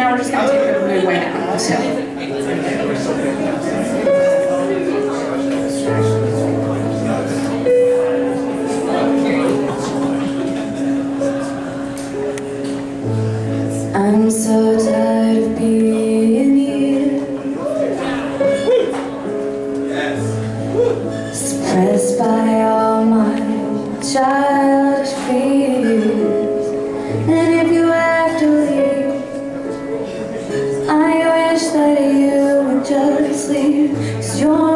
Now we're just going to take the blue way out. So. все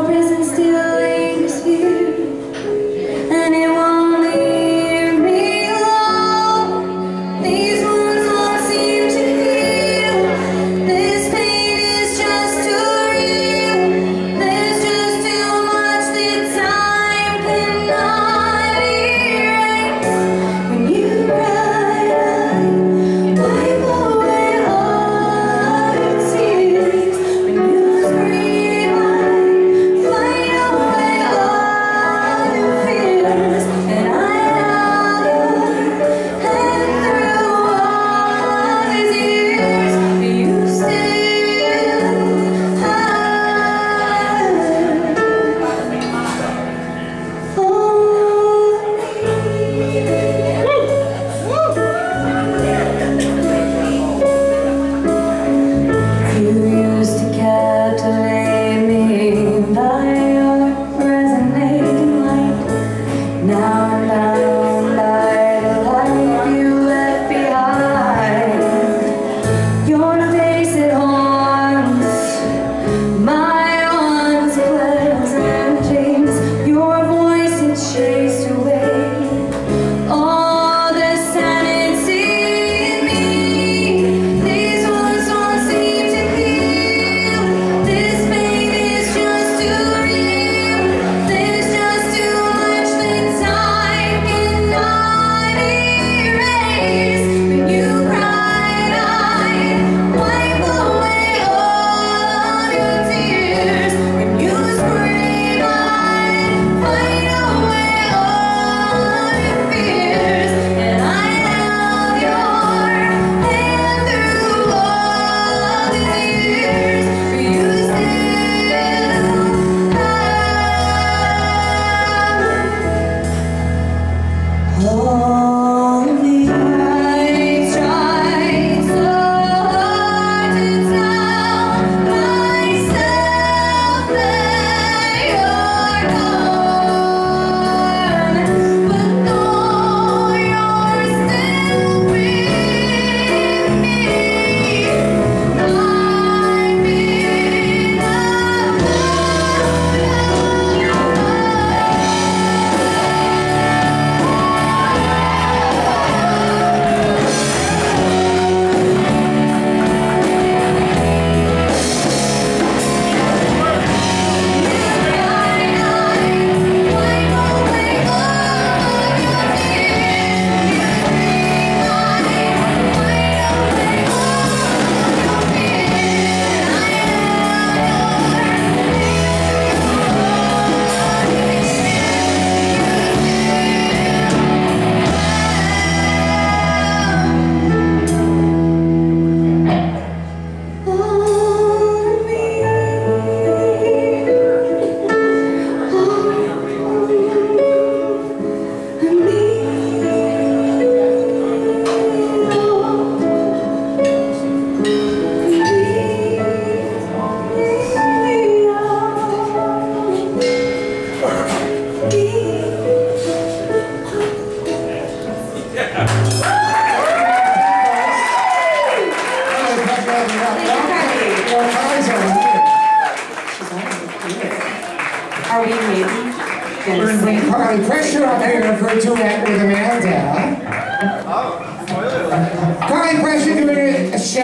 party maybe. in Urban party pressure up here for a duet with Amanda. Oh, spoiler. Party pressure doing a show.